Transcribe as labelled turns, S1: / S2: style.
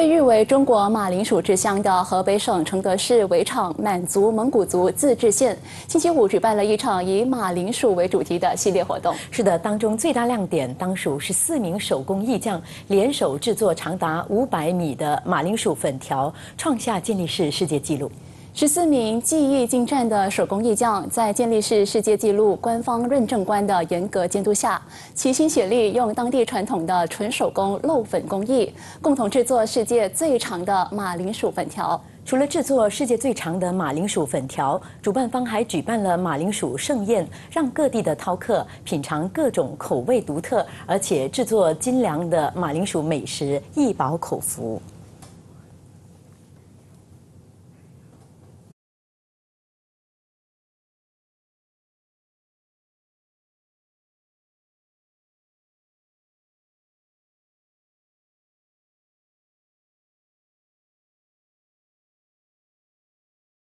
S1: 被誉为中国马铃薯之乡的河北省承德市围场满族蒙古族自治县，星期五举办了一场以马铃薯为主题的系列活动。
S2: 是的，当中最大亮点当属十四名手工艺匠联手制作长达五百米的马铃薯粉条，创下健力士世界纪录。
S1: 十四名技艺精湛的手工艺匠，在健力士世界纪录官方认证官的严格监督下，齐心协力，用当地传统的纯手工漏粉工艺，共同制作世界最长的马铃薯粉条。
S2: 除了制作世界最长的马铃薯粉条，主办方还举办了马铃薯盛宴，让各地的饕客品尝各种口味独特而且制作精良的马铃薯美食，一饱口福。